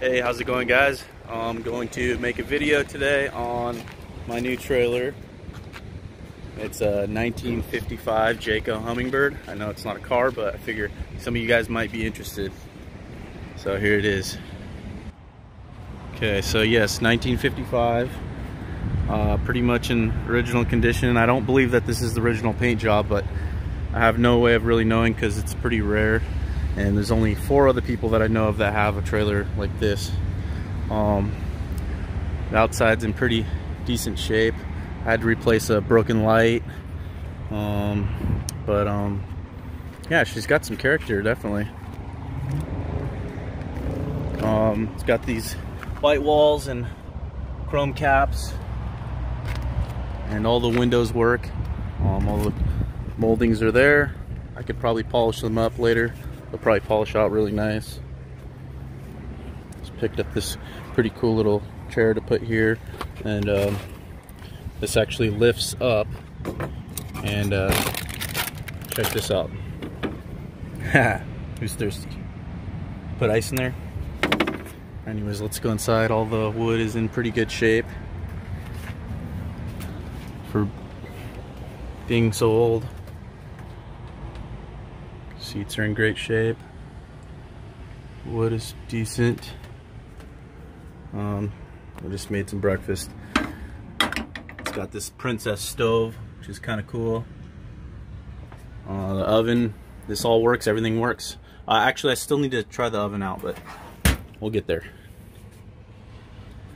Hey, how's it going guys? I'm going to make a video today on my new trailer. It's a 1955 Jayco Hummingbird. I know it's not a car, but I figure some of you guys might be interested. So here it is. Okay, so yes, 1955. Uh, pretty much in original condition. I don't believe that this is the original paint job, but I have no way of really knowing because it's pretty rare and there's only four other people that I know of that have a trailer like this. Um, the outside's in pretty decent shape. I had to replace a broken light. Um, but um, yeah she's got some character definitely. Um, it's got these white walls and chrome caps. And all the windows work. Um, all the moldings are there. I could probably polish them up later they'll probably polish out really nice. Just picked up this pretty cool little chair to put here and um, this actually lifts up and uh, check this out. Who's thirsty? Put ice in there. Anyways, let's go inside. All the wood is in pretty good shape for being so old. Seats are in great shape. Wood is decent. Um, I just made some breakfast. It's got this princess stove, which is kind of cool. Uh, the oven, this all works, everything works. Uh, actually, I still need to try the oven out, but we'll get there.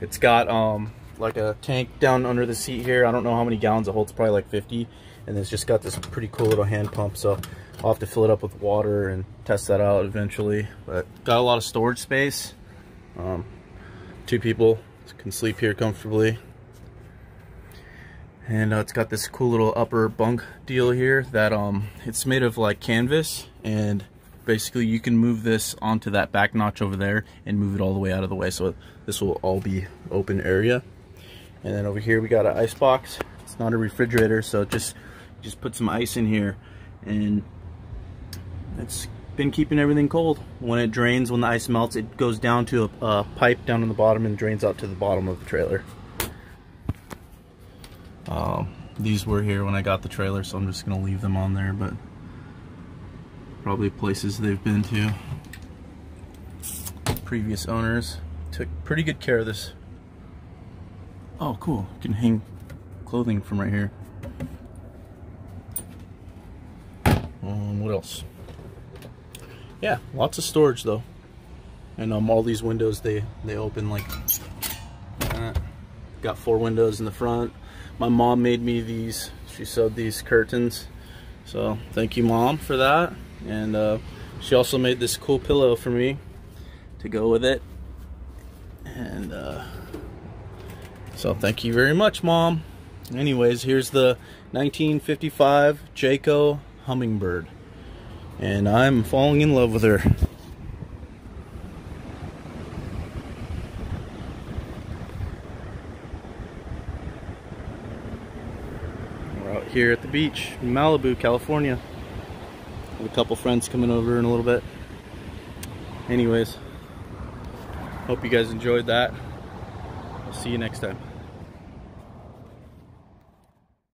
It's got um, like a tank down under the seat here. I don't know how many gallons it holds, probably like 50. And it's just got this pretty cool little hand pump. So I'll have to fill it up with water and test that out eventually. But got a lot of storage space. Um, two people can sleep here comfortably. And uh, it's got this cool little upper bunk deal here that um, it's made of like canvas and basically you can move this onto that back notch over there and move it all the way out of the way. So this will all be open area. And then over here we got an ice box. It's not a refrigerator, so just just put some ice in here and it's been keeping everything cold. When it drains, when the ice melts, it goes down to a, a pipe down in the bottom and drains out to the bottom of the trailer. Um, these were here when I got the trailer, so I'm just to leave them on there, but probably places they've been to. Previous owners took pretty good care of this. Oh, cool. You can hang clothing from right here. Um, what else? yeah, lots of storage though. And um, all these windows, they, they open like that. Got four windows in the front. My mom made me these. She sewed these curtains. So thank you, Mom, for that. And uh, she also made this cool pillow for me to go with it. And uh, so thank you very much, Mom. Anyways, here's the 1955 Jayco Hummingbird and I'm falling in love with her. We're out here at the beach in Malibu, California. Have a couple friends coming over in a little bit. Anyways, hope you guys enjoyed that. I'll see you next time.